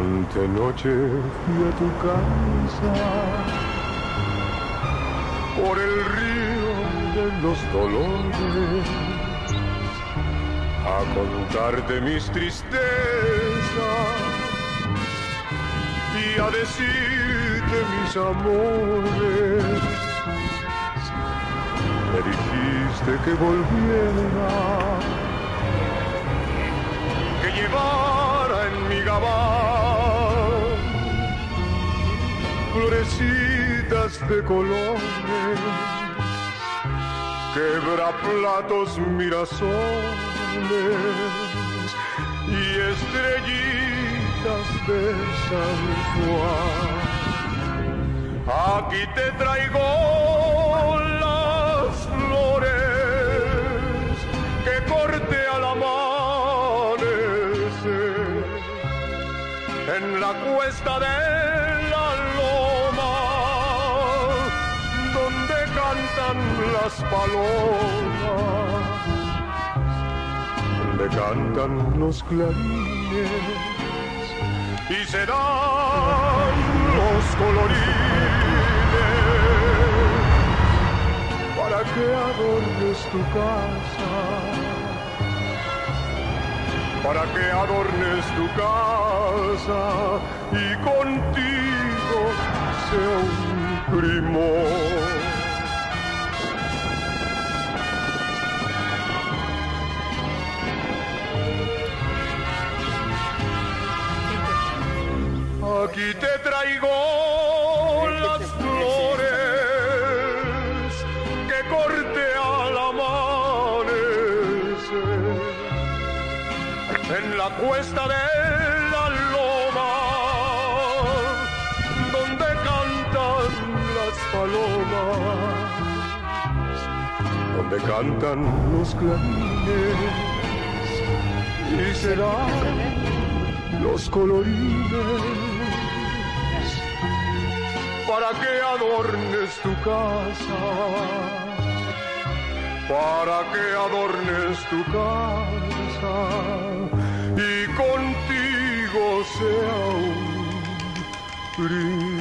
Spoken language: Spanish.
Ante noche fui a tu casa por el río de los dolores a contarte mis tristezas y a decirte mis amores. Dijiste que volviera, que llevara en mi gabán florecitas de colores, quebraplatos, mirasoles y estrellitas de San Juan. Aquí te traigo en la cuesta de la loma donde cantan las palomas, donde cantan los clarines y se dan los colorines para que adornes tu casa, para que adornes tu casa y contigo sea un primor. Aquí te traigo en la cuesta de la loma donde cantan las palomas, donde cantan los clarines y serán los colorines para que adornes tu casa, para que adornes tu casa y contigo sea un príncipe.